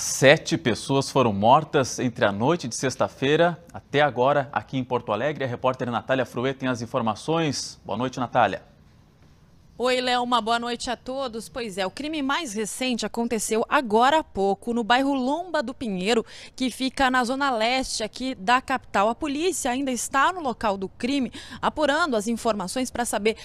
Sete pessoas foram mortas entre a noite de sexta-feira até agora aqui em Porto Alegre. A repórter Natália Fruê tem as informações. Boa noite, Natália. Oi, Léo, uma boa noite a todos. Pois é, o crime mais recente aconteceu agora há pouco, no bairro Lomba do Pinheiro, que fica na zona leste aqui da capital. A polícia ainda está no local do crime, apurando as informações para saber